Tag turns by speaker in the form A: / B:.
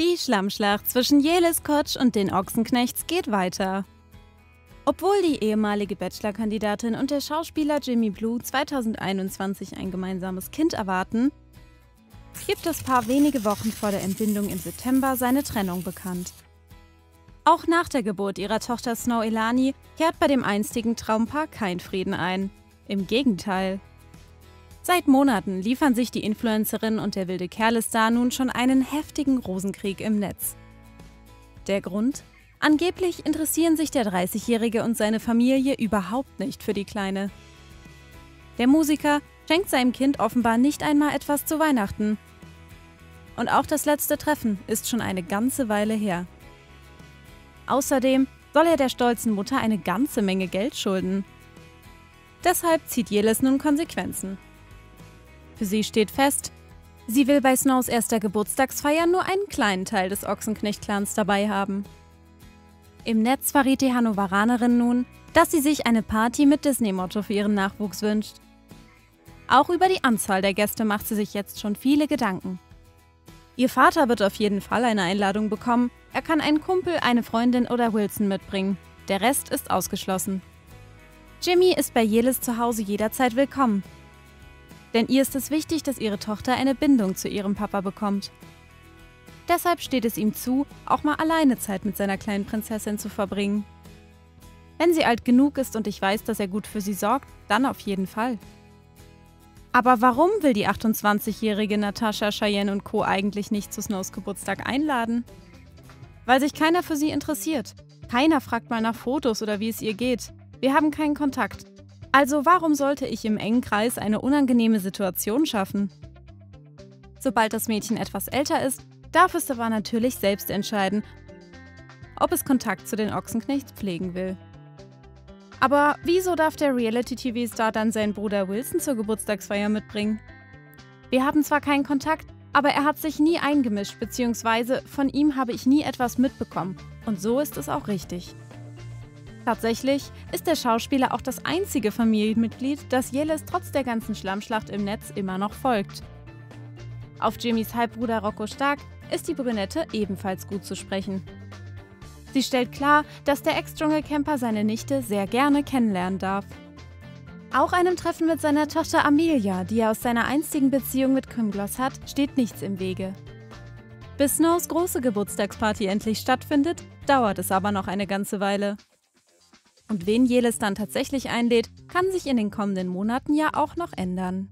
A: Die Schlammschlacht zwischen Jelis Kotsch und den Ochsenknechts geht weiter. Obwohl die ehemalige Bachelor-Kandidatin und der Schauspieler Jimmy Blue 2021 ein gemeinsames Kind erwarten, gibt das Paar wenige Wochen vor der Entbindung im September seine Trennung bekannt. Auch nach der Geburt ihrer Tochter Snow Elani kehrt bei dem einstigen Traumpaar kein Frieden ein. Im Gegenteil. Seit Monaten liefern sich die Influencerin und der wilde Kerlestar nun schon einen heftigen Rosenkrieg im Netz. Der Grund? Angeblich interessieren sich der 30-Jährige und seine Familie überhaupt nicht für die Kleine. Der Musiker schenkt seinem Kind offenbar nicht einmal etwas zu Weihnachten. Und auch das letzte Treffen ist schon eine ganze Weile her. Außerdem soll er der stolzen Mutter eine ganze Menge Geld schulden. Deshalb zieht Jeles nun Konsequenzen. Für sie steht fest, sie will bei Snows erster Geburtstagsfeier nur einen kleinen Teil des Ochsenknecht-Clans dabei haben. Im Netz verriet die Hannoveranerin nun, dass sie sich eine Party mit Disney-Motto für ihren Nachwuchs wünscht. Auch über die Anzahl der Gäste macht sie sich jetzt schon viele Gedanken. Ihr Vater wird auf jeden Fall eine Einladung bekommen. Er kann einen Kumpel, eine Freundin oder Wilson mitbringen. Der Rest ist ausgeschlossen. Jimmy ist bei Jelis zu Hause jederzeit willkommen. Denn ihr ist es wichtig, dass ihre Tochter eine Bindung zu ihrem Papa bekommt. Deshalb steht es ihm zu, auch mal alleine Zeit mit seiner kleinen Prinzessin zu verbringen. Wenn sie alt genug ist und ich weiß, dass er gut für sie sorgt, dann auf jeden Fall. Aber warum will die 28-jährige Natascha Cheyenne und Co. eigentlich nicht zu Snows Geburtstag einladen? Weil sich keiner für sie interessiert. Keiner fragt mal nach Fotos oder wie es ihr geht. Wir haben keinen Kontakt. Also warum sollte ich im engen Kreis eine unangenehme Situation schaffen? Sobald das Mädchen etwas älter ist, darf es aber natürlich selbst entscheiden, ob es Kontakt zu den Ochsenknechts pflegen will. Aber wieso darf der Reality-TV-Star dann seinen Bruder Wilson zur Geburtstagsfeier mitbringen? Wir haben zwar keinen Kontakt, aber er hat sich nie eingemischt, beziehungsweise von ihm habe ich nie etwas mitbekommen. Und so ist es auch richtig. Tatsächlich ist der Schauspieler auch das einzige Familienmitglied, das Jeles trotz der ganzen Schlammschlacht im Netz immer noch folgt. Auf Jimmys Halbbruder Rocco Stark ist die Brünette ebenfalls gut zu sprechen. Sie stellt klar, dass der Ex-Dschungelcamper seine Nichte sehr gerne kennenlernen darf. Auch einem Treffen mit seiner Tochter Amelia, die er aus seiner einstigen Beziehung mit Kim Gloss hat, steht nichts im Wege. Bis Snows große Geburtstagsparty endlich stattfindet, dauert es aber noch eine ganze Weile. Und wen Jeles dann tatsächlich einlädt, kann sich in den kommenden Monaten ja auch noch ändern.